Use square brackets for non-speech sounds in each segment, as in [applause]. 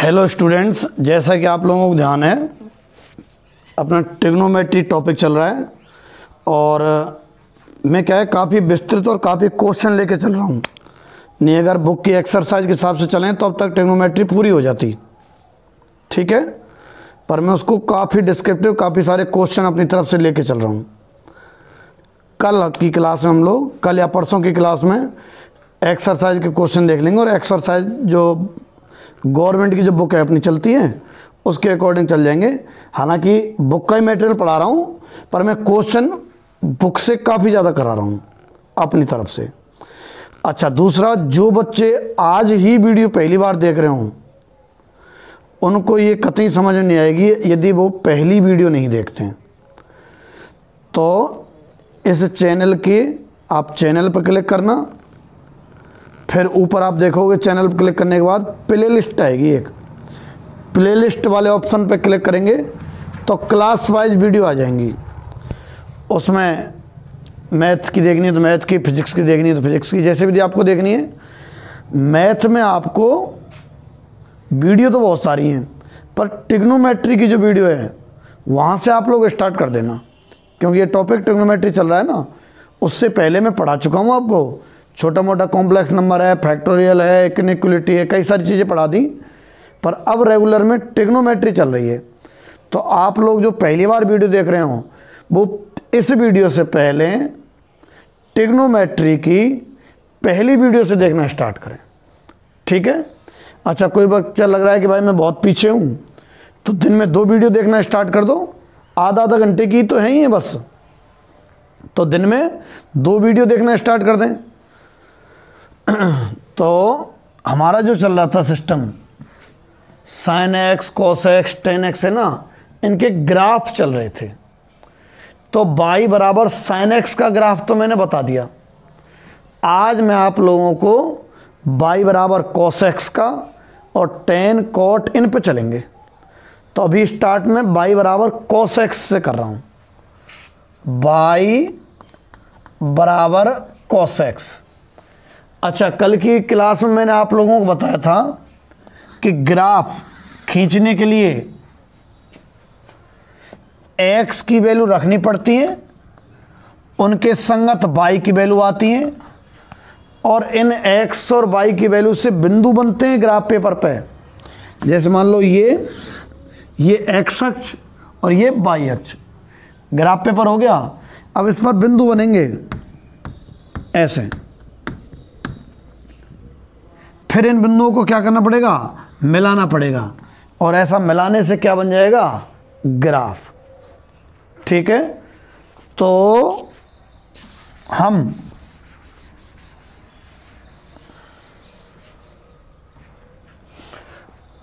Hello students जैसा कि आप लोगों को ध्यान है, अपना टिग्नोमेट्री टॉपिक चल रहा है और, मैं क्या है, काफ़ी विस्तृत और काफ़ी क्वेश्चन लेके चल रहा हूँ। नहीं, अगर बुक की एक्सरसाइज के हिसाब से चलें तो अब तक टिग्नोमेट्री पूरी हो जाती। ठीक है? पर मैं उसको काफ़ी डिस्क्रिप्टिव काफ़ी सारे क्वेश्चन अपनी तरफ़ से लेके चल रहा हूँ। कल की क्लास में हम लोग, कल या परसों की क्लास में एक्सरसाइज के क्वेश्चन देख लेंगे और एक्सरसाइज जो गवर्नमेंट की जो बुक है, अपनी चलती है, उसके अकॉर्डिंग चल जाएँगे। हालाँकि बुक का ही मटेरियल पढ़ा रहा हूँ, पर मैं क्वेश्चन बुक से काफ़ी ज़्यादा करा रहा हूँ, अपनी तरफ़ से। अच्छा दूसरा, जो बच्चे आज ही वीडियो पहली बार देख रहे हों, उनको ये कतई समझ में नहीं आएगी, यदि वो पहली वीडियो नहीं देखते हैं। तो इस चैनल के, आप चैनल पर क्लिक करना फिर ऊपर आप देखोगे चैनल पर क्लिक करने के बाद प्ले लिस्ट आएगी एक। प्ले लिस्ट वाले ऑप्शन पर क्लिक करेंगे तो क्लास वाइज वीडियो आ जाएँगी। उसमें मैथ की देखनी है तो मैथ की, फिजिक्स की देखनी है तो फिजिक्स की, जैसे भी आपको देखनी है। मैथ में आपको वीडियो तो बहुत सारी हैं, पर टिग्नोमेट्री की जो वीडियो है, वहाँ से आप लोग स्टार्ट कर देना। क्योंकि ये टॉपिक टिग्नोमेट्री चल रहा है ना, उससे पहले मैं पढ़ा चुका हूँ आपको। छोटा मोटा कॉम्प्लेक्स नंबर है फैक्टोरियल है इक्निक्वलिटी है, कई सारी चीज़ें पढ़ा दी। पर अब रेगुलर में टिग्नोमेट्री चल रही है। तो आप लोग जो पहली बार वीडियो देख रहे हो, वो इस वीडियो से पहले टिग्नोमेट्री की पहली वीडियो से देखना स्टार्ट करें। ठीक है? अच्छा कोई बच्चा लग रहा है कि भाई मैं बहुत पीछे हूँ? तो दिन में दो वीडियो देखना स्टार्ट कर दो। आधा आधा घंटे की तो है ही है बस। तो दिन में दो वीडियो देखना स्टार्ट कर दें। [clears throat] तो हमारा जो चल रहा था system sine x cos x tan x है ना, इनके ग्राफ चल रहे थे। तो बाई बराबर साइन एक्स का ग्राफ तो मैंने बता दिया। आज मैं आप लोगों को बाई बराबर कॉस एक्स का और टेन कॉट इन पे चलेंगे। तो अभी स्टार्ट में बाई बराबर कॉस एक्स से कर रहा हूँ। बाई बराबर कॉस एक्स अच्छा कल की क्लास में मैंने आप लोगों को बताया था कि ग्राफ खींचने के लिए एक्स की वैल्यू रखनी पड़ती है, उनके संगत बाई की वैल्यू आती है, और इन एक्स और बाई की वैल्यू से बिंदु बनते हैं ग्राफ पेपर पे। जैसे मान लो ये ये एक्स अक्ष और ये बाई अक्ष। ग्राफ पेपर हो गया, अब इस पर बिंदु बनेंगे। ऐसे। फिर इन बिंदुओं को क्या करना पड़ेगा? मिलाना पड़ेगा। और ऐसा मिलाने से क्या बन जाएगा? ग्राफ। ठीक है? तो हम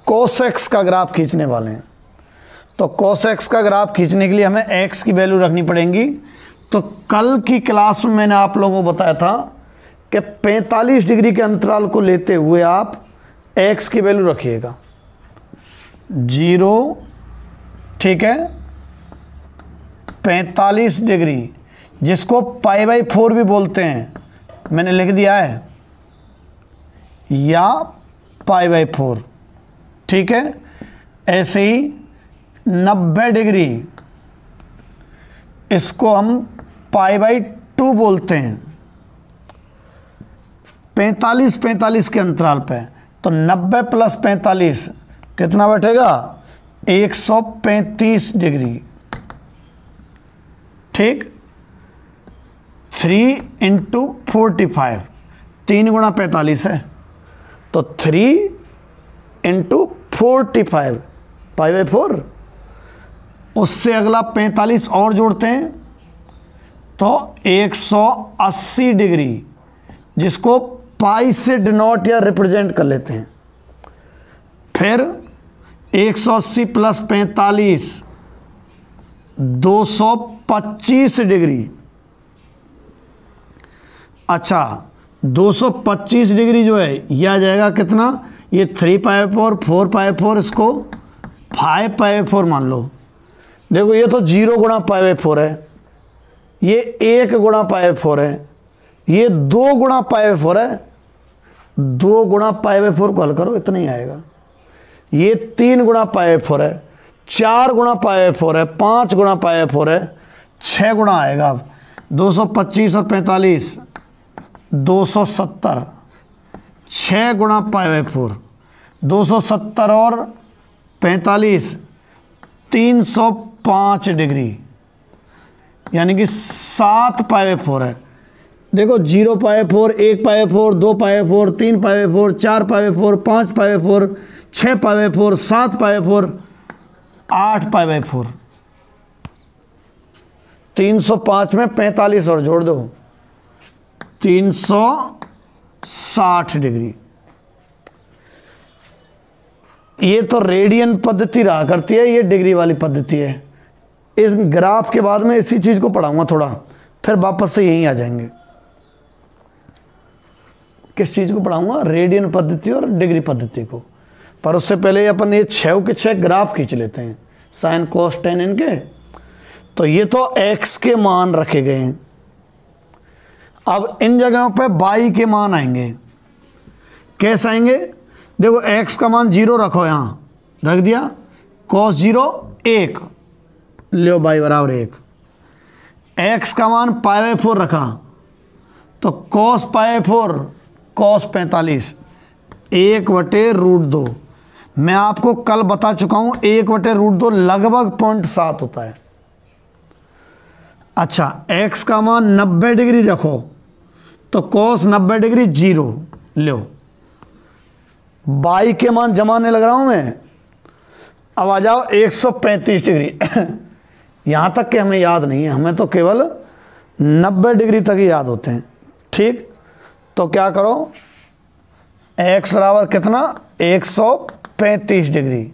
कोसेक्स का ग्राफ खींचने वाले हैं। तो कोसेक्स का ग्राफ खींचने के लिए हमें एक्स की वैल्यू रखनी पड़ेगी। तो कल की क्लास में मैंने आप लोगों को बताया था कि 45 डिग्री के अंतराल को लेते हुए आप एक्स की वैल्यू रखिएगा। ज़ीरो, ठीक है? 45 डिग्री, जिसको पाई बाई फोर भी बोलते हैं। मैंने लिख दिया है। या पाई बाई फोर, ठीक है? ऐसे ही 90 डिग्री, इसको हम पाई बाई टू बोलते हैं। 45 45 के अंतराल पे। तो 90 प्लस 45 कितना बैठेगा? 135 डिग्री। ठीक? थ्री इंटू फोर्टी फाइव, तीन गुणा पैंतालीस है। तो three into forty five five by four. उससे अगला पैंतालीस और जोड़ते हैं। तो एक सौ अस्सी डिग्री, जिसको पाई से डिनोट या रिप्रेजेंट कर लेते हैं। फिर 180 प्लस पैंतालीस 225 डिग्री। अच्छा 225 डिग्री जो है, यह आ जाएगा कितना? ये three pi four four pi four इसको फाइव पाई फोर मान लो। देखो, ये तो ज़ीरो गुणा पाई फोर है, ये एक गुणा पाई फोर है, ये दो गुणा पाई फोर है दो गुणा पाई फोर को हल करो, इतना ही आएगा। ये तीन गुणा पाए फोर है, चार गुणा पाए फोर है, पाँच गुणा पाए फोर है छः गुणा आएगा अब। दो सौ पच्चीस और पैंतालीस, दो सौ सत्तर छः गुणा पाए बाई फोर, दो सौ सत्तर और पैंतालीस, तीन सौ पाँच डिग्री, यानी कि सात पाए फोर है। देखो, ज़ीरो पाए फोर, एक पाए फोर, दो पाए फोर, तीन पाए फोर, चार पाए फोर, पाँच पाए फोर छः पाए फोर, सात पाए फोर, आठ पाए फोर। तीन सौ पाँच में पैंतालीस और जोड़ दो। तीन सौ साठ डिग्री। ये तो रेडियन पद्धति रहा करती है, ये डिग्री वाली पद्धति है। इस ग्राफ के बाद में इसी चीज़ को पढ़ाऊँगा थोड़ा, फिर वापस से यहीं आ जाएँगे। किस चीज़ को पढ़ाऊँगा? रेडियन पद्धति और डिग्री पद्धति को। पर उससे पहले अपन ये छः के छः ग्राफ खींच लेते हैं। साइन, कोस, टेन इनके तो ये तो एक्स के मान रखे गए हैं। अब इन जगहों पे बाई के मान आएँगे। कैसे आएँगे? देखो, एक्स का मान ज़ीरो रखो यहाँ। रख दिया। कॉस ज़ीरो, एक। लो बाई बराबर एक। एक्स का मान पाए फोर रखा। तो कॉस पाए फोर कॉस पैंतालीस। एक वटे रूट दो। मैं आपको कल बता चुका हूँ, एक वटे रूट दो लगभग पॉइंट सात होता है। अच्छा एक्स का मान नब्बे डिग्री रखो तो कॉस नब्बे डिग्री ज़ीरो। लो। बाई के मान जमाने लग रहा हूँ मैं। अब आ जाओ 135 डिग्री। [coughs] यहाँ तक के हमें याद नहीं है, हमें तो केवल 90 डिग्री तक ही याद होते हैं। ठीक? तो क्या करो? एक्स बराबर कितना? 135 डिग्री।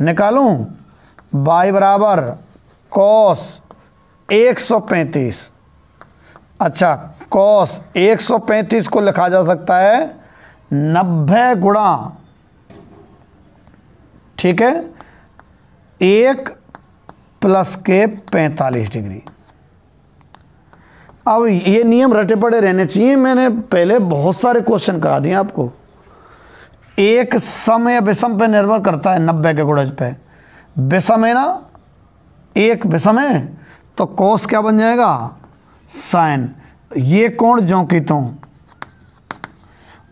निकालूं? बाई बराबर कॉस 135 अच्छा कॉस 135 को लिखा जा सकता है नब्बे गुणा। ठीक है? एक प्लस के 45 डिग्री। अब ये नियम रटे पड़े रहने चाहिए। मैंने पहले बहुत सारे क्वेश्चन करा दिए आपको। एक सम या विषम पे निर्भर करता है नब्बे के गुणज पे। विषम है ना? एक विषम है? तो कोस क्या बन जाएगा? साइन ये कोण जो की तो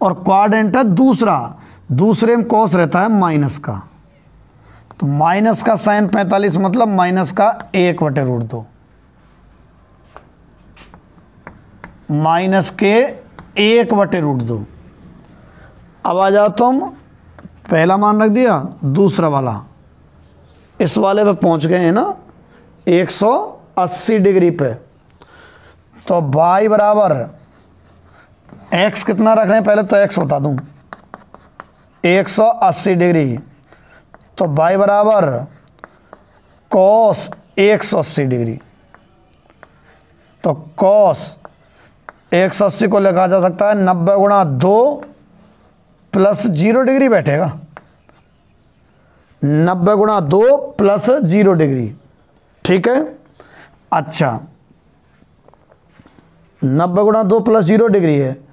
और क्वाड्रेंट है दूसरा। दूसरे में कोस रहता है माइनस का। तो माइनस का साइन 45 मतलब माइनस का एक वटे रूट दो। माइनस के एक बटे रूट दो। अब आ जाओ तुम, पहला मान रख दिया, दूसरा वाला। इस वाले पे पहुँच गए हैं ना 180 डिग्री पे। तो y बराबर, x कितना रख रहे हैं? पहले तो x बता दूँ। 180 डिग्री। तो y बराबर, cos 180 डिग्री। तो cos 180 को लिखा जा सकता है, नब्बे गुणा दो प्लस ज़ीरो डिग्री बैठेगा। नब्बे गुणा दो प्लस ज़ीरो डिग्री। ठीक है? अच्छा। नब्बे गुणा दो प्लस ज़ीरो डिग्री है।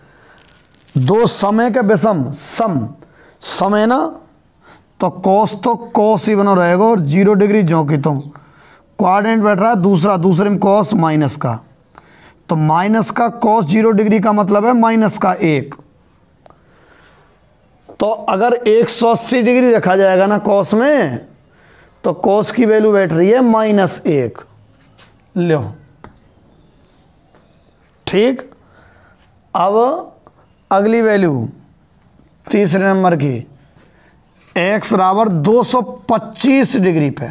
दो समय के विषम, सम। समय ना? तो कोस तो कोस ही बना रहेगा और ज़ीरो डिग्री जो की तो क्वाड्रेंट बैठ रहा है, दूसरा, दूसरे में कोस माइनस का। तो माइनस का कॉस ज़ीरो डिग्री का मतलब है माइनस का एक। तो अगर 180 डिग्री रखा जाएगा ना कॉस में तो कॉस की वैल्यू बैठ रही है माइनस एक। लो। ठीक? अब अगली वैल्यू, तीसरे नंबर की। x बराबर 225 डिग्री पे।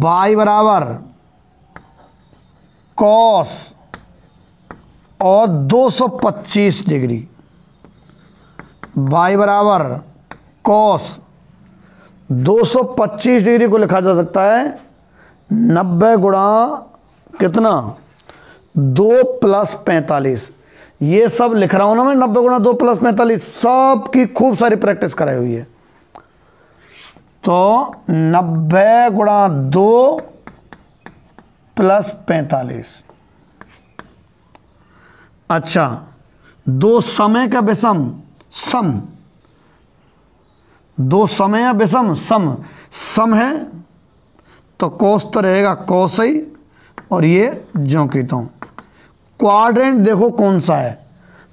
y बराबर कॉस और 225 डिग्री। y बराबर कॉस 225 डिग्री को लिखा जा सकता है नब्बे गुणा कितना? दो प्लस पैंतालीस। ये सब लिख रहा हूँ ना मैं, नब्बे गुणा दो प्लस पैंतालीस, सब की खूब सारी प्रैक्टिस कराई हुई है। तो नब्बे गुणा दो प्लस पैंतालीस। अच्छा दो समय का विषम, सम। दो समय या विषम, सम। सम है तो कोस तो रहेगा कोसई, और ये की तो क्वाड्रेंट देखो कौन सा है।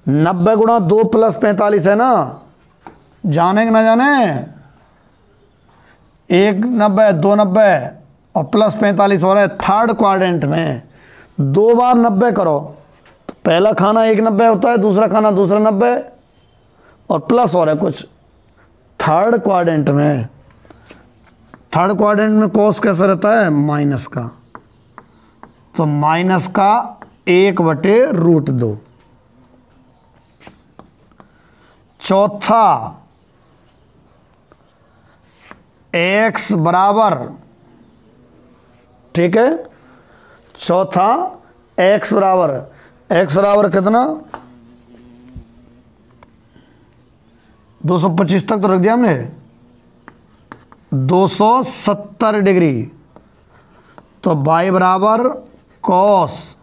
नब्बे गुणा दो प्लस पैंतालीस है ना? जाने ना जाने? एक नब्बे, दो नब्बे। और प्लस पैंतालीस हो रहा है थर्ड क्वाड्रेंट में। दो बार नब्बे करो। तो पहला खाना एक नब्बे होता है, दूसरा खाना दूसरा नब्बे। और प्लस हो रहा है कुछ। थर्ड क्वाड्रेंट में। थर्ड क्वाड्रेंट में कोस कैसा रहता है? माइनस का। तो माइनस का एक बटे रूट दो। चौथा। एक्स बराबर ठीक है? चौथा एक्स बराबर एक्स बराबर कितना? 225 तक तो रख दिया हमने। 270 डिग्री। तो बाई बराबर कॉस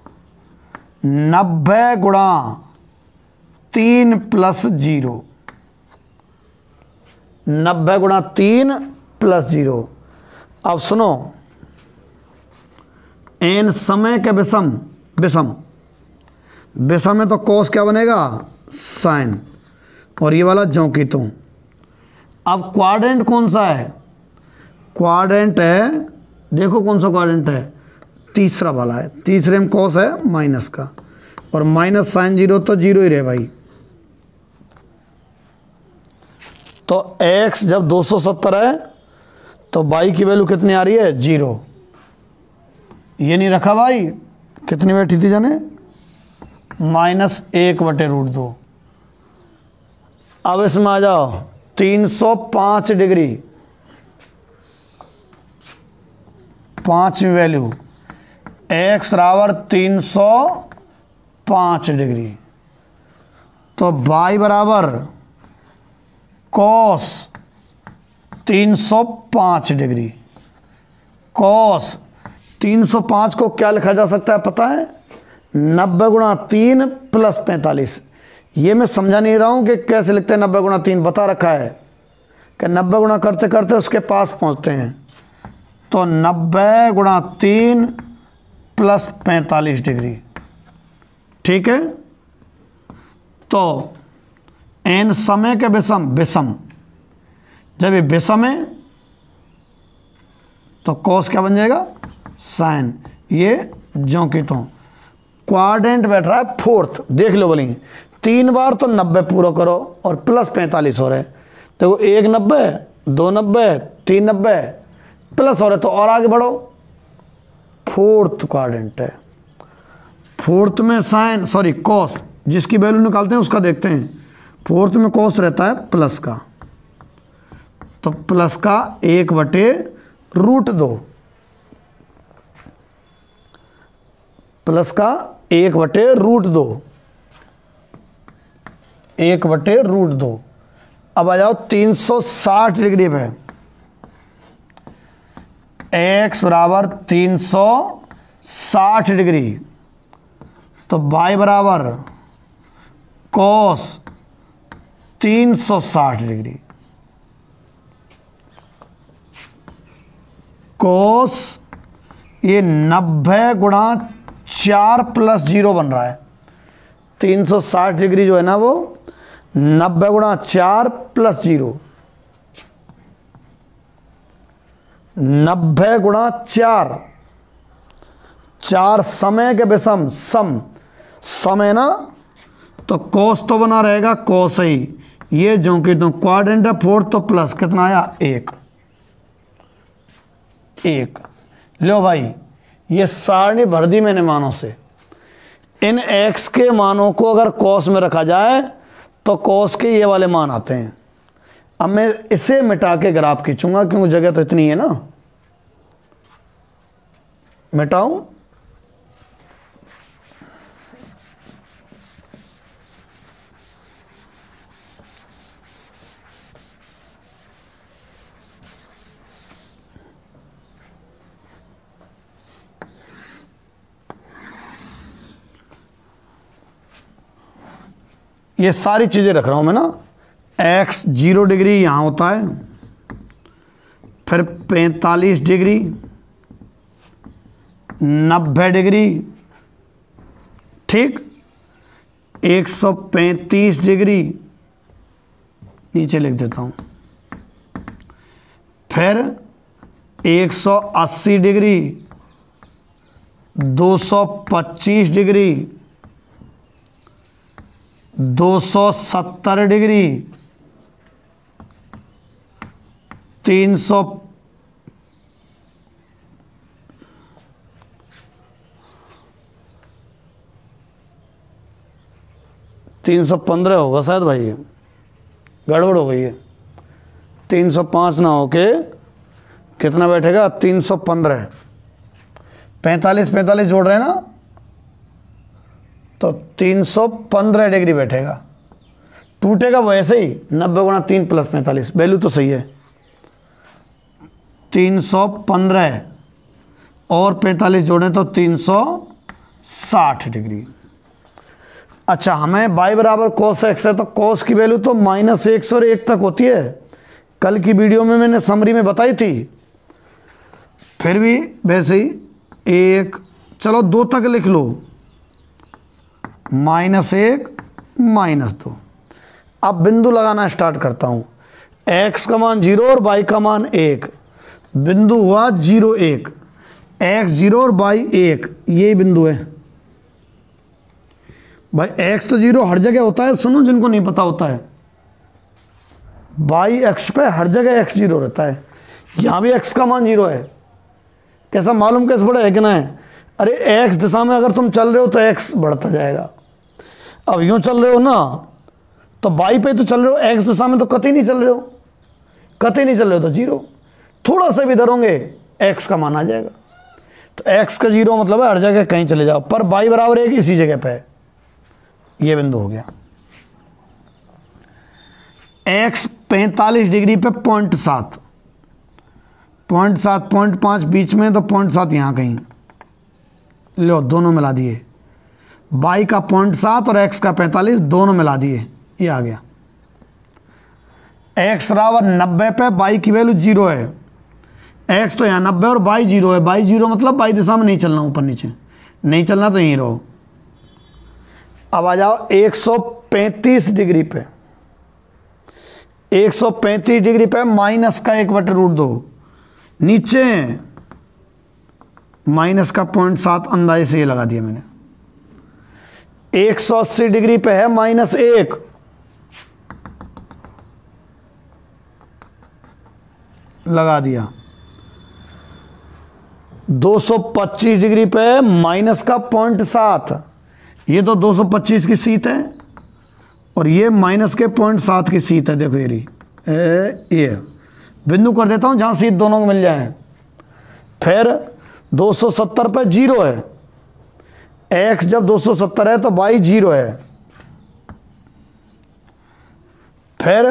नब्बे गुणा तीन प्लस ज़ीरो। नब्बे गुणा तीन प्लस ज़ीरो। अब सुनो एन समय के विषम विषम। विषम में तो कोस क्या बनेगा? साइन। और ये वाला जौकी तो। अब क्वाड्रेंट कौन सा है? क्वाड्रेंट है, देखो कौन सा क्वाड्रेंट है। तीसरा वाला है। तीसरे में कॉस है माइनस का। और माइनस साइन ज़ीरो तो ज़ीरो ही रहे भाई। तो x जब 270 है तो बाई की वैल्यू कितनी आ रही है? ज़ीरो ये नहीं रखा भाई। कितनी बैठी थी जाने? माइनस एक बटे रूट दो। अब इसमें आ जाओ। 305 डिग्री। पांचवी वैल्यू एक्स बराबर तीन सौ पाँच डिग्री। तो बाई बराबर कॉस 305 डिग्री। कॉस 305 को क्या लिखा जा सकता है पता है? नब्बे गुणा तीन प्लस पैंतालीस। ये मैं समझा नहीं रहा हूँ कि कैसे लिखते हैं नब्बे गुणा तीन, बता रखा है। कि नब्बे गुणा करते करते उसके पास पहुँचते हैं। तो नब्बे गुणा तीन प्लस पैंतालीस डिग्री। ठीक है? तो एन समय के विषम विषम। जब ये विषम है तो कॉस क्या बन जाएगा? साइन। ये जो की तो क्वाड्रेंट बैठ रहा है फोर्थ देख लो बोलेंगे तीन बार तो नब्बे पूरा करो और प्लस पैंतालीस हो रहे तो एक नब्बे, दो नब्बे, तीन नब्बे प्लस हो रहे तो और आगे बढ़ो। फोर्थ क्वाड्रेंट है। फोर्थ में साइन सॉरी कॉस जिसकी वैल्यू निकालते हैं, उसका देखते हैं। फोर्थ में कॉस रहता है प्लस का। तो प्लस का एक बटे रूट दो। प्लस का एक बटे रूट दो। एक बटे रूट दो। अब आ जाओ 360 डिग्री पे। एक्स बराबर 360 डिग्री। तो बाई बराबर कॉस 360 डिग्री। कोस ये नब्बे गुणा चार प्लस ज़ीरो बन रहा है। 360 डिग्री जो है ना वो नब्बे गुणा चार प्लस ज़ीरो। नब्बे गुणा चार। चार समय के विषम, सम। समय ना तो कोस तो बना रहेगा, कोस ही। ये जो कि तो क्वाड्रेंट है फोर्थ तो प्लस कितना आया? एक। एक। लो भाई ये सारणी भर दी मैंने मानों से। इन एक्स के मानों को अगर कॉस में रखा जाए तो कॉस के ये वाले मान आते हैं। अब मैं इसे मिटा के ग्राफ खींचूँगा, क्योंकि जगह तो इतनी है ना। मिटाऊं? ये सारी चीज़ें रख रहा हूँ मैं ना। एक्स ज़ीरो डिग्री यहाँ होता है, फिर पैंतालीस डिग्री, नब्बे डिग्री, ठीक? एक सौ पैंतीस डिग्री नीचे लिख देता हूँ। फिर 180 डिग्री 225 डिग्री 270 डिग्री 300 तीन सौ पंद्रह होगा शायद भाई ये गड़बड़ हो गई है। तीन सौ पाँच ना होके कितना बैठेगा? तीन सौ पंद्रह। पैंतालीस पैंतालीस जोड़ रहे हैं ना? तो तीन सौ पंद्रह डिग्री बैठेगा। टूटेगा वैसे ही, नब्बे गुना तीन प्लस पैंतालीस, वैल्यू तो सही है। तीन सौ पंद्रह और पैंतालीस जोड़ें तो तीन सौ साठ डिग्री। अच्छा हमें बाई बराबर कोस एक्स है तो कोस की वैल्यू तो माइनस एक सौ और एक तक होती है। कल की वीडियो में मैंने समरी में बताई थी। फिर भी वैसे ही, एक, चलो दो तक लिख लो। माइनस एक, माइनस दो। अब बिंदु लगाना स्टार्ट करता हूँ। एक्स का मान ज़ीरो और बाई का मान एक। बिंदु हुआ ज़ीरो एक। एक्स ज़ीरो और बाई एक। यही बिंदु है। भाई एक्स तो ज़ीरो हर जगह होता है, सुनो, जिनको नहीं पता होता है। बाई एक्स पे हर जगह एक्स ज़ीरो रहता है। यहाँ भी एक्स का मान ज़ीरो है। कैसा मालूम कैसे बढ़ा है कि ना है? अरे एक्स दिशा में अगर तुम चल रहे हो तो एक्स बढ़ता जाएगा। अब यूँ चल रहे हो ना तो बाई पे तो चल रहे हो एक्स दिशा में तो कतई नहीं चल रहे हो। कतई नहीं चल रहे हो तो ज़ीरो। थोड़ा सा भी धरोगे एक्स का मान आ जाएगा। तो एक्स का ज़ीरो मतलब है हर जगह कहीं चले जाओ, पर बाई बराबर एक इसी जगह पे ये बिंदु हो गया। एक्स पैंतालीस डिग्री पे पॉइंट सात। पॉइंट सात, पॉइंट पाँच बीच में तो पॉइंट सात यहाँ कहीं। लो, दोनों मिला दिए। बाई का पॉइंट सात और एक्स का पैंतालीस दोनों मिला दिए। ये आ गया। एक्स बराबर नब्बे पे, बाई की वैल्यू ज़ीरो है। एक्स तो यहाँ नब्बे और बाई ज़ीरो है। बाई ज़ीरो मतलब बाई दिशा में नहीं चलना, ऊपर नीचे। नहीं चलना तो यहीं रहो। अब आ जाओ 135 डिग्री पे। 135 डिग्री पे माइनस का एक बटे रूट दो। नीचे माइनस का पॉइंट सात अंदाजे से ये लगा दिया मैंने। 180 डिग्री पे है, माइनस एक। लगा दिया। 225 डिग्री पे माइनस का पॉइंट सात। ये तो 225 की सीट है, और ये माइनस के पॉइंट सात की सीट है, देखो ये ये। बिंदु कर देता हूँ, जहाँ सीट दोनों को मिल जाए। फिर 270 पे ज़ीरो है। एक्स जब 270 है तो बाई ज़ीरो है। फिर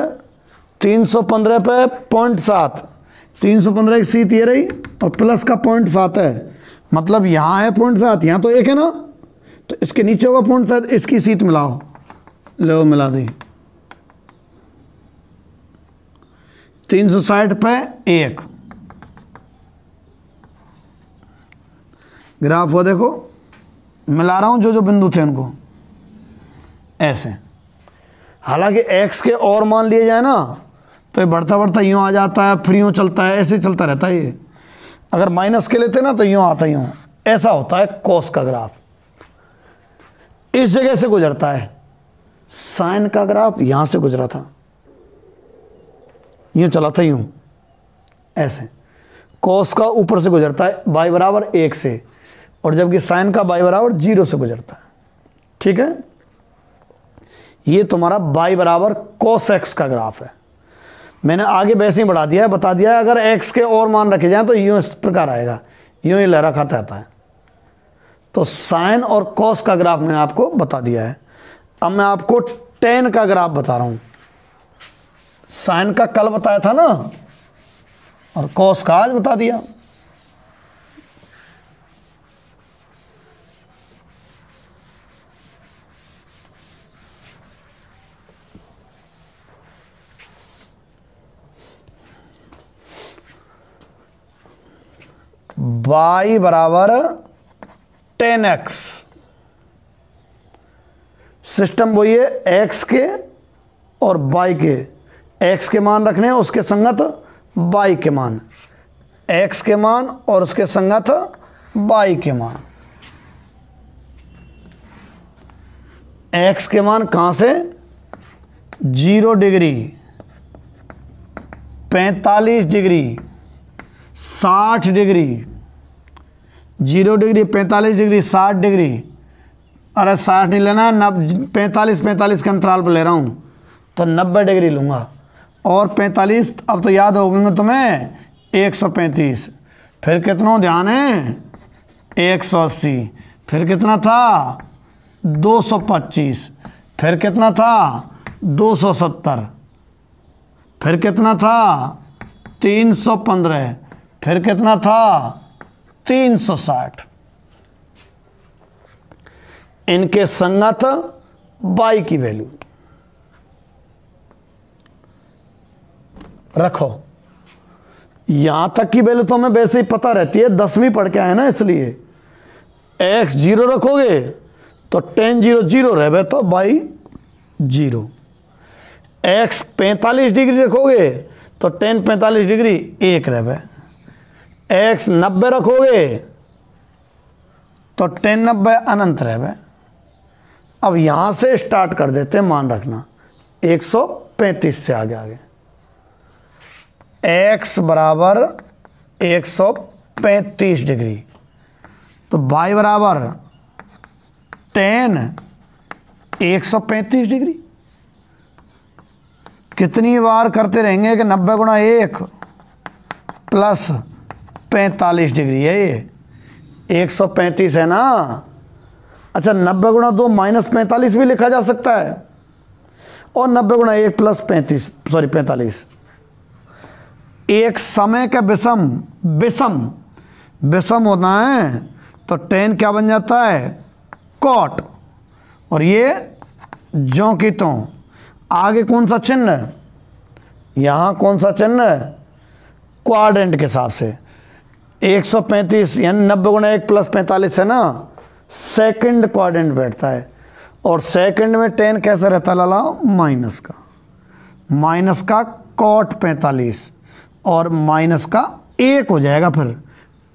315 पे पॉइंट सात। तीन सौ पंद्रह की सीट ये रही और प्लस का पॉइंट सात है। मतलब यहाँ है पॉइंट सात, यहाँ तो एक है ना? तो इसके नीचे होगा पॉइंट सात, इसकी सीट मिलाओ। लो, मिला दी। तीन सौ साठ पे एक। ग्राफ हो देखो। मिला रहा हूँ, जो जो बिंदु थे उनको। ऐसे। हालाँकि x के और मान लिए जाए ना तो ये बढ़ता बढ़ता यूँ आ जाता है, फिर यूँ चलता है, ऐसे चलता रहता है ये। अगर माइनस के लेते ना तो यूँ आता यूँ। ऐसा होता है कोस का ग्राफ इस जगह से गुजरता है। साइन का ग्राफ यहाँ से गुजरा था। यूँ चला था यूँ। ऐसे। कोस का ऊपर से गुजरता है बाई बराबर एक से। और जबकि साइन का बाई बराबर ज़ीरो से गुजरता है। ठीक है? ये तुम्हारा बाई बराबर कोस एक्स का ग्राफ है। मैंने आगे वैसे ही बढ़ा दिया है, बता दिया है, अगर एक्स के और मान रखे जाए तो यूँ इस प्रकार आएगा। यूँ ही लहरा खाता रहता है। तो साइन और कॉस का ग्राफ मैंने आपको बता दिया है। अब मैं आपको टेन का ग्राफ बता रहा हूँ। साइन का कल बताया था ना? और कॉस का आज बता दिया। Y बराबर टेन एक्स सिस्टम वही है एक्स के और y के। एक्स के मान रखने हैं, उसके संगत y के मान। एक्स के मान और उसके संगत y के मान। एक्स के मान कहाँ से? ज़ीरो डिग्री पैंतालीस डिग्री साठ डिग्री ज़ीरो डिग्री, पैंतालीस डिग्री, साठ डिग्री। अरे साठ नहीं लेना, नब पैंतालीस पैंतालीस के अंतराल पर ले रहा हूँ। तो नब्बे डिग्री लूँगा। और पैंतालीस, अब तो याद हो गए तुम्हें, एक सौ पैंतीस। फिर कितना ध्यान है? एक सौ अस्सी। फिर कितना था? दो सौ पच्चीस। फिर कितना था? दो सौ सत्तर। फिर कितना था? तीन सौ पंद्रह। फिर कितना था? तीन सौ साठ। इनके संगत बाई की वैल्यू। रखो। यहाँ तक की वैल्यू तो हमें वैसे ही पता रहती है, दसवीं पढ़ के आए ना इसलिए। एक्स ज़ीरो रखोगे तो टेन ज़ीरो ज़ीरो रह तो बाई ज़ीरो। एक्स पैंतालीस डिग्री रखोगे तो टेन पैंतालीस डिग्री एक रहे एक्स नब्बे रखोगे तो टेन नब्बे अनंत रहे अब यहाँ से स्टार्ट कर देते मान रखना। 135 से आगे आगे। X बराबर 135 डिग्री। तो y बराबर टेन 135 डिग्री। कितनी बार करते रहेंगे कि नब्बे गुणा एक, प्लस पैंतालीस डिग्री है ये। एक सौ पैंतीस है ना? अच्छा नब्बे गुणा दो माइनस पैंतालीस भी लिखा जा सकता है। और नब्बे गुणा एक प्लस पैंतीस, सॉरी, पैंतालीस। एक समय का विषम विषम विषम होना है तो टेन क्या बन जाता है? कॉट और ये जो की तो आगे कौन सा चिन्ह? है यहाँ कौन सा चिन्ह? है क्वाड्रेंट के हिसाब से। 135 यानी नब्बे गुणा एक प्लस पैंतालीस है ना? सेकंड क्वाड्रेंट बैठता है। और सेकंड में टेन कैसे रहता लाला? माइनस का। माइनस का कॉट पैंतालीस। और माइनस का एक हो जाएगा फिर।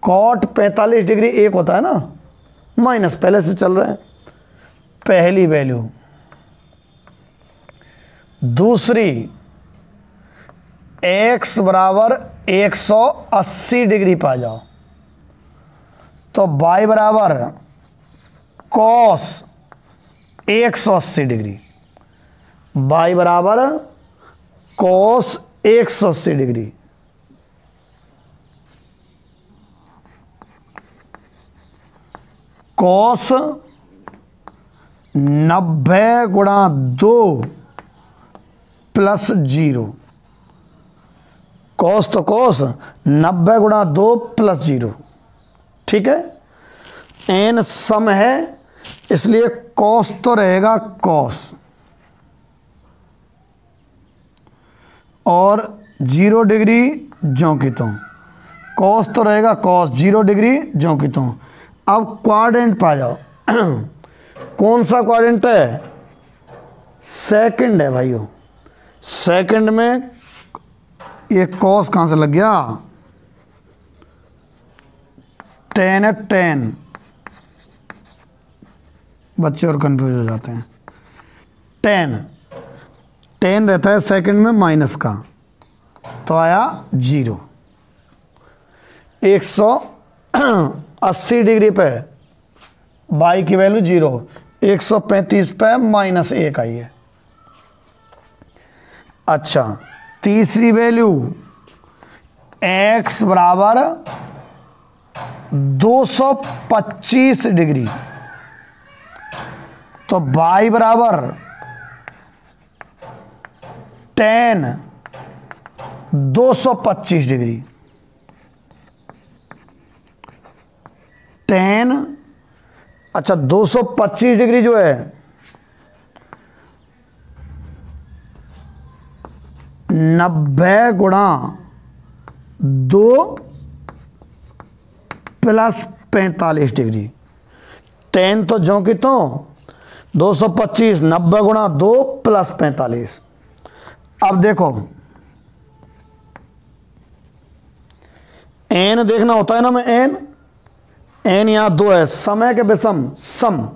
कॉट पैंतालीस डिग्री एक होता है ना? माइनस, पहले से चल रहा है। पहली वैल्यू। दूसरी x बराबर 180 डिग्री पा जाओ। तो y बराबर कॉस 180 डिग्री। y बराबर कॉस 180 डिग्री। कॉस नब्बे गुणा दो प्लस ज़ीरो। कॉस तो कॉस नब्बे गुणा दो प्लस ज़ीरो ठीक है? एन सम है, इसलिए कॉस तो रहेगा कॉस और ज़ीरो डिग्री जो की तो कॉस तो रहेगा कॉस ज़ीरो डिग्री जो की तो अब क्वाड्रेंट पा जाओ। [clears throat] कौन सा क्वाड्रेंट है? सेकंड है भाइयों। सेकंड में ये कॉस कहाँ से लग गया? टेन है टेन बच्चे और कंफ्यूज हो जाते हैं। टेन टेन रहता है सेकंड में माइनस का। तो आया ज़ीरो एक सौ अस्सी डिग्री पे बाई की वैल्यू ज़ीरो। एक सौ पैंतीस पे माइनस एक आई है। अच्छा। तीसरी वैल्यू, x बराबर 225 डिग्री। तो y बराबर टेन 225 डिग्री। टेन अच्छा 225 डिग्री जो है नब्बे गुणा दो प्लस पैंतालीस डिग्री। टेन तो जो कि तो दो सौ पच्चीस, नब्बे गुणा दो प्लस पैंतालीस। अब देखो, एन देखना होता है ना मैं एन? एन यहाँ दो है समय के विषम? सम।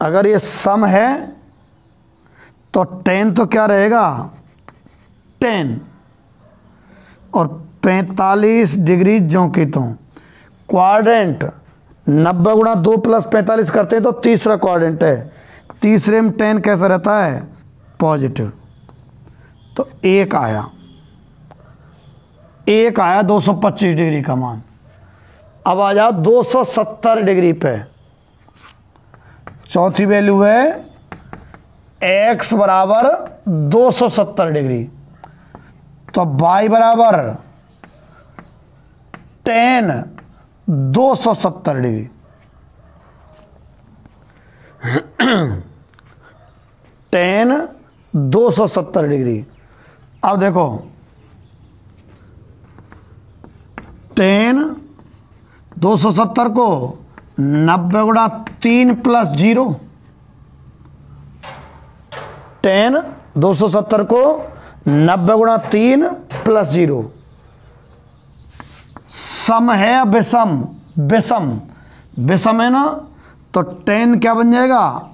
अगर ये सम है तो टेन तो क्या रहेगा? टेन और पैंतालीस डिग्री जो की तो क्वाड्रेंट नब्बे गुणा दो प्लस पैंतालीस करते हैं तो तीसरा क्वाड्रेंट है। तीसरे में टेन कैसा रहता है? पॉजिटिव तो एक आया। एक आया 225 डिग्री का मान। अब आ जाओ 270 डिग्री पे। चौथी वैल्यू है x बराबर 270 डिग्री। तो y बराबर टेन 270 डिग्री। Ten 270 degree. अब देखो, टेन 270 को नब्बे गुणा तीन प्लस ज़ीरो। टेन 270 को नब्बे गुणा तीन प्लस ज़ीरो सम है विषम विषम विषम है ना? तो टेन क्या बन जाएगा?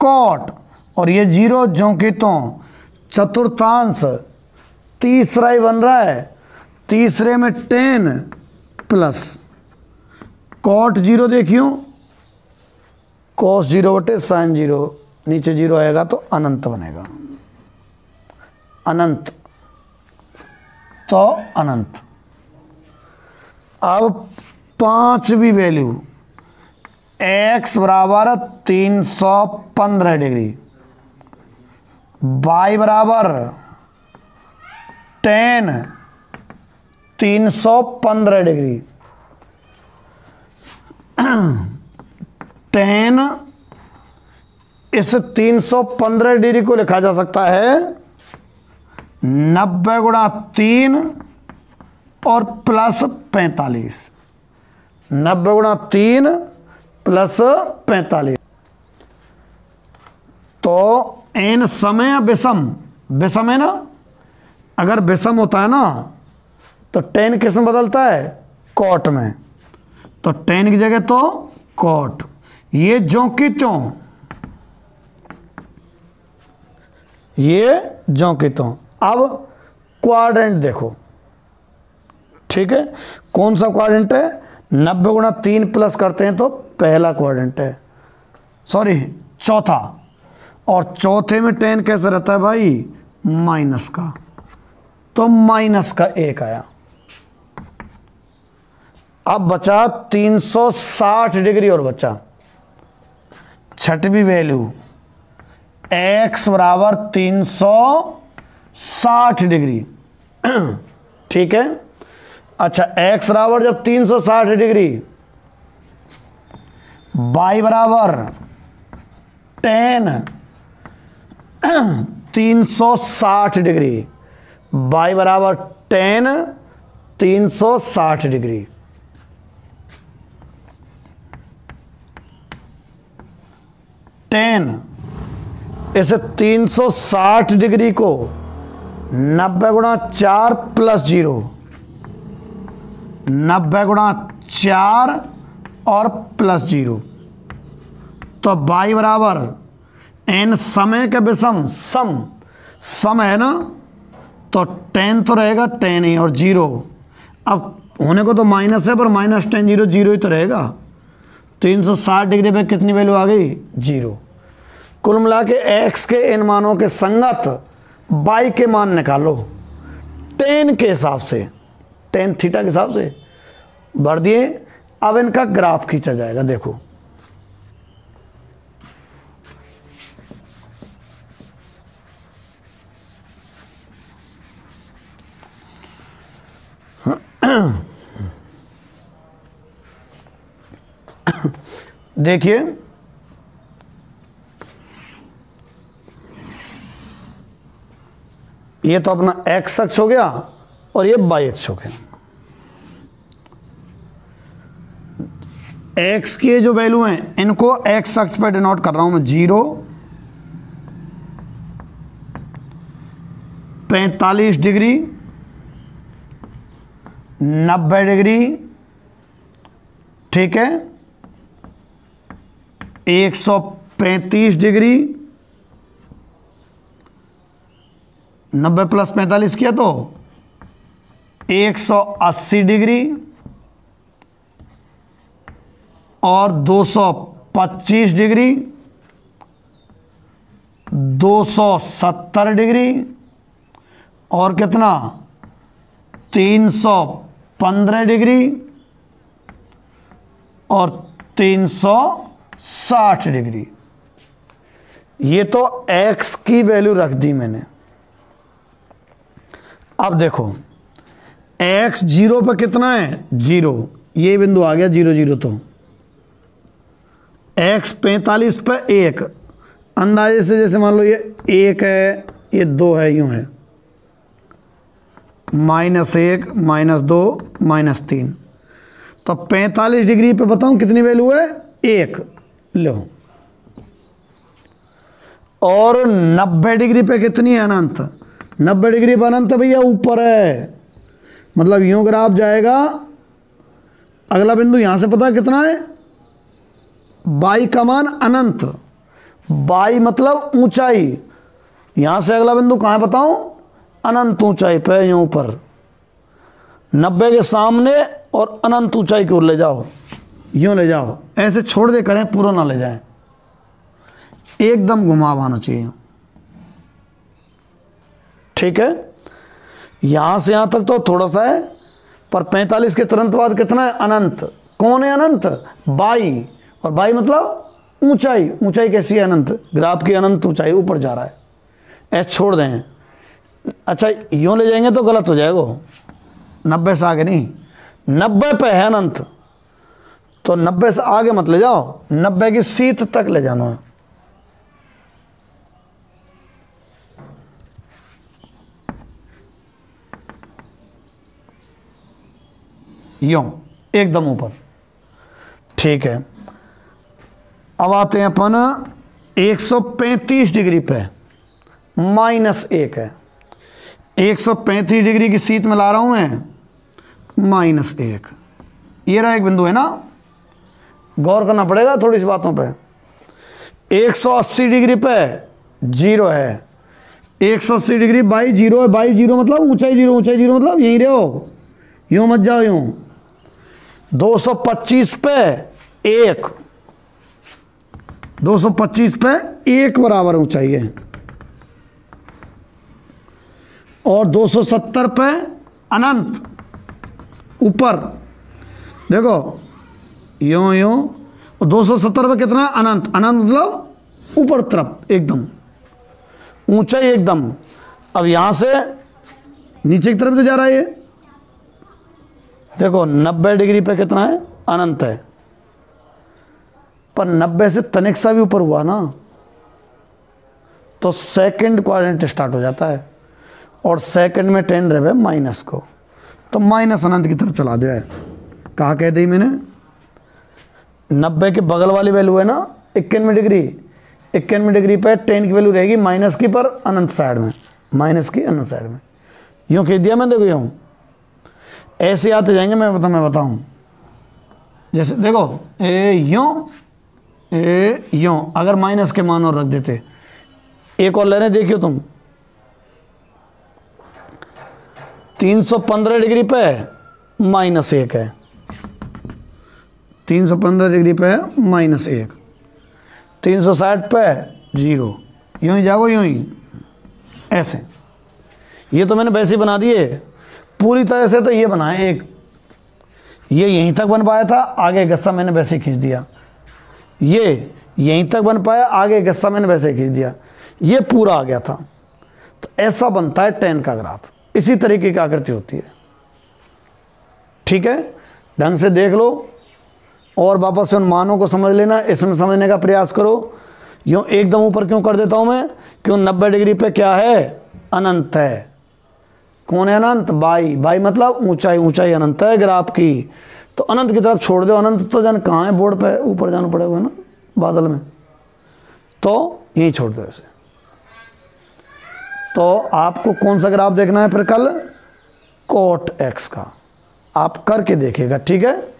कॉट और ये ज़ीरो जो की तो चतुर्थांश। तीसरा ही बन रहा है। तीसरे में टेन प्लस कॉट ज़ीरो देखियो। कॉस ज़ीरो बटे साइन ज़ीरो नीचे ज़ीरो आएगा तो अनंत बनेगा। अनंत। तो अनंत। अब पांचवी वैल्यू x बराबर तीन सौ पंद्रह डिग्री। Y बराबर टेन तीन सौ पंद्रह डिग्री। [clears throat] टेन इस तीन सौ पंद्रह डिग्री को लिखा जा सकता है। नब्बे गुणा तीन और प्लस पैंतालीस। नब्बे गुणा तीन प्लस पैंतालीस। तो एन समय विषम। विषम है ना? अगर विषम होता है ना तो टेन किसमें बदलता है? कॉट में। तो टेन की जगह तो कॉट ये जो की त्यों ये त्यों अब क्वाड्रेंट देखो। ठीक है? कौन सा क्वाड्रेंट है? नब्बे गुणा तीन प्लस करते हैं तो पहला क्वाड्रेंट है। सॉरी चौथा। और चौथे में टेन कैसे रहता है भाई? माइनस का। तो माइनस का एक आया। अब बचा 360 डिग्री और बचा। छठवीं वैल्यू x बराबर 360 डिग्री। ठीक है? अच्छा x बराबर जब 360 डिग्री, y बराबर टेन 360 डिग्री। Y बराबर टेन 360 डिग्री। टेन इसे 360 डिग्री को नब्बे गुणा चार प्लस ज़ीरो। नब्बे गुणा चार और प्लस ज़ीरो। तो बाई बराबर एन समय के विषम सम। सम है ना? तो टेन तो रहेगा टेन ही और ज़ीरो। अब होने को तो माइनस है, पर माइनस टेन ज़ीरो ज़ीरो ही तो रहेगा। 360 डिग्री पे कितनी वैल्यू आ गई? ज़ीरो। कुल मिला के एक्स के इन मानों के संगत बाई के मान निकालो। टेन के हिसाब से टेन थीटा के हिसाब से। भर दिए, अब इनका ग्राफ खींचा जाएगा, देखो। [coughs] देखिए ये तो अपना एक्स अक्ष हो गया और ये बाई एक्स हो गया। एक्स के जो वैल्यू हैं, इनको एक्स अक्ष पर डिनोट कर रहा हूँ मैं ज़ीरो पैंतालीस डिग्री, नब्बे डिग्री, ठीक है, एक सौ पैंतीस डिग्री नब्बे प्लस पैंतालीस किया तो एक सौ अस्सी डिग्री और दो सौ पच्चीस डिग्री, दो सौ सत्तर डिग्री और कितना? तीन सौ पंद्रह डिग्री और तीन सौ साठ डिग्री। ये तो x की वैल्यू रख दी मैंने। अब देखो, x ज़ीरो पर कितना है? ज़ीरो। ये बिंदु आ गया ज़ीरो ज़ीरो तो। x पैंतालीस पर एक। अंदाजे से जैसे मान लो ये एक है, ये दो है, यूँ है। माइनस एक, माइनस दो, माइनस तीन। तो पैंतालीस डिग्री पे बताऊँ कितनी वैल्यू है? एक। लो। और नब्बे डिग्री पे कितनी है अनंत? नब्बे डिग्री पर अनंत भैया ऊपर है। मतलब यूँ ग्राफ जाएगा, अगला बिंदु यहाँ से पता कितना है? बाई का मान अनंत। बाई मतलब ऊंचाई। यहाँ से अगला बिंदु कहाँ बताऊँ? अनंत ऊंचाई पे यूँ ऊपर। नब्बे के सामने और अनंत ऊंचाई की ओर ले जाओ। यूँ ले जाओ। ऐसे छोड़ दे करें, पूरा ना ले जाएँ। एकदम घुमाव आना चाहिए। ठीक है? यहाँ से यहाँ तक तो थोड़ा सा है, पर 45 के तुरंत बाद कितना है? अनंत। कौन है अनंत? बाई। और बाई मतलब ऊंचाई। ऊंचाई कैसी है अनंत? ग्राफ की अनंत ऊंचाई ऊपर जा रहा है। ऐसे छोड़ दें। अच्छा यूँ ले जाएँगे तो गलत हो जाएगा। नब्बे से आगे नहीं। नब्बे पे है अनंत। तो नब्बे से आगे मत ले जाओ। नब्बे की सीत तक ले जाना है। यूँ, एकदम ऊपर। ठीक है। अब आते हैं अपन 135 डिग्री पे। माइनस एक है। 135 डिग्री की सीट में ला रहा हूँ मैं। माइनस एक। ये रहा एक बिंदु है ना? गौर करना पड़ेगा थोड़ी सी बातों पे। 180 डिग्री पे ज़ीरो है। 180 डिग्री बाई ज़ीरो है। बाई ज़ीरो मतलब ऊंचाई ज़ीरो ऊंचाई ज़ीरो मतलब यहीं रहो। यूँ मत जाओ यूँ। 225 पे एक। 225 पे एक बराबर ऊंचाई है। और 270 पे अनंत, ऊपर। देखो, यूँ यूँ। और 270 पे कितना? अनंत। अनंत मतलब ऊपर तरफ़, एकदम। ऊंचाई एकदम। अब यहाँ से नीचे की तरफ़ से जा रहा है देखो 90 डिग्री पे कितना है? अनंत है। पर 90 से तनिक सा भी ऊपर हुआ ना तो सेकंड क्वाड्रेंट स्टार्ट हो जाता है। और सेकंड में टेन रहे माइनस को। तो माइनस अनंत की तरफ़ चला दिया है। कहा कह दी मैंने? नब्बे के बगल वाली वैल्यू है ना, इक्यानवे डिग्री। इक्यानवे डिग्री पर टेन की वैल्यू रहेगी माइनस की, पर अनंत साइड में। माइनस की, अनंत साइड में। यूँ कह दिया मैं देखो यूँ ऐसे आते जाएँगे, मैं मैं बताऊँ। जैसे, देखो, ए, यूँ ए, यूँ, अगर माइनस के मान और रख देते। एक और लेने देखियो तुम। 315 डिग्री पे माइनस एक है। 315 डिग्री पे माइनस एक। 360 पे ज़ीरो। यूँ ही जाओ यूँ ही। ऐसे। ये तो मैंने वैसे ही बना दिए। पूरी तरह से तो ये बनाए एक। ये यहीं तक बन पाया था, आगे गस्सा मैंने वैसे खींच दिया। ये यहीं तक बन पाया, आगे गस्सा मैंने वैसे खींच दिया। ये पूरा आ गया था। तो ऐसा बनता है टेन का ग्राफ। इसी तरीके की आकृति होती है। ठीक है? ढंग से देख लो और वापस से उन मानों को समझ लेना। इसमें समझने का प्रयास करो। यूँ एकदम ऊपर क्यों कर देता हूँ मैं? क्यों नब्बे डिग्री पे क्या है? अनंत है। कौन है अनंत? बाई। बाई मतलब ऊंचाई ऊंचाई अनंत है ग्राफ की तो अनंत की तरफ़ छोड़ दो। अनंत तो जान कहाँ है? बोर्ड पे, ऊपर जाना पड़ेगा ना, बादल में। तो यहीं छोड़ दो ऐसे तो आपको कौन सा ग्राफ देखना है फिर कल? कोट एक्स का। आप करके देखिएगा, ठीक है?